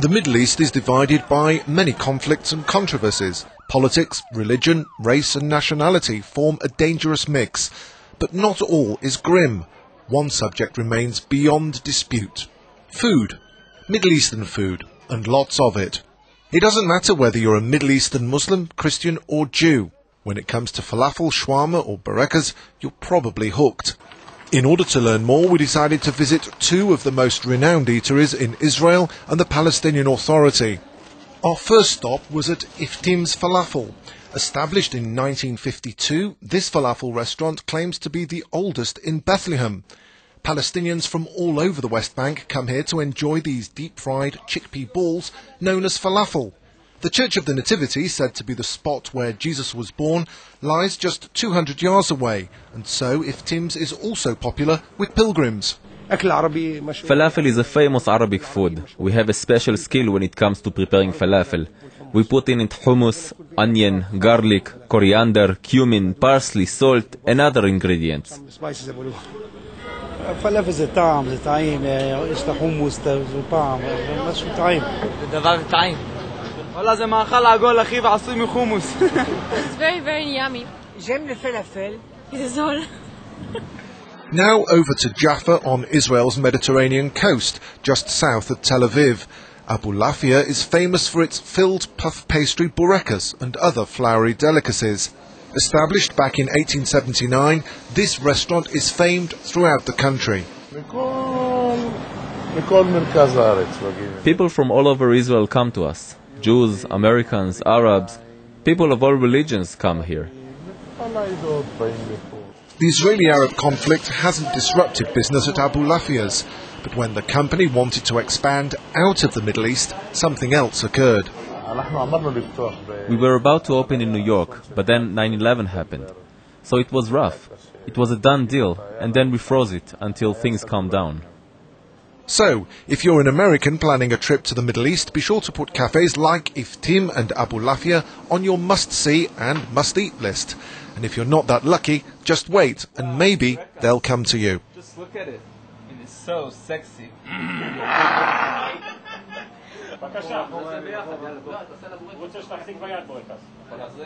The Middle East is divided by many conflicts and controversies. Politics, religion, race, and nationality form a dangerous mix. But not all is grim. One subject remains beyond dispute food. Middle Eastern food, and lots of it. It doesn't matter whether you're a Middle Eastern Muslim, Christian, or Jew. When it comes to falafel, shawarma, or burekas, you're probably hooked. In order to learn more, we decided to visit two of the most renowned eateries in Israel and the Palestinian Authority. Our first stop was at Afteem's Falafel. Established in 1952, this falafel restaurant claims to be the oldest in Bethlehem. Palestinians from all over the West Bank come here to enjoy these deep fried chickpea balls known as falafel. The Church of the Nativity, said to be the spot where Jesus was born, lies just 200 yards away, and so Afteem's is also popular with pilgrims. Falafel is a famous Arabic food. We have a special skill when it comes to preparing falafel. We put in it hummus, onion, garlic, coriander, cumin, parsley, salt, and other ingredients. فلافل It's very very yummy. J'aime le falafel. It's all. Now over to Jaffa on Israel's Mediterranean coast, just south of Tel Aviv. Abulafia is famous for its filled puff pastry burekas and other flowery delicacies. Established back in 1879, this restaurant is famed throughout the country. People from all over Israel come to us. Jews, Americans, Arabs, people of all religions come here. The Israeli-Arab conflict hasn't disrupted business at Abulafia's, but when the company wanted to expand out of the Middle East, something else occurred. We were about to open in New York, but then 9-11 happened. So it was rough. It was a done deal, and then we froze it until things calmed down. So, if you're an American planning a trip to the Middle East, be sure to put cafes like Afteem and Abulafia on your must see and must eat list. And if you're not that lucky, just wait and maybe they'll come to you. Just look at it. It is so sexy. בבקשה, ביחד. רוצה שתחזיק ביד את זה.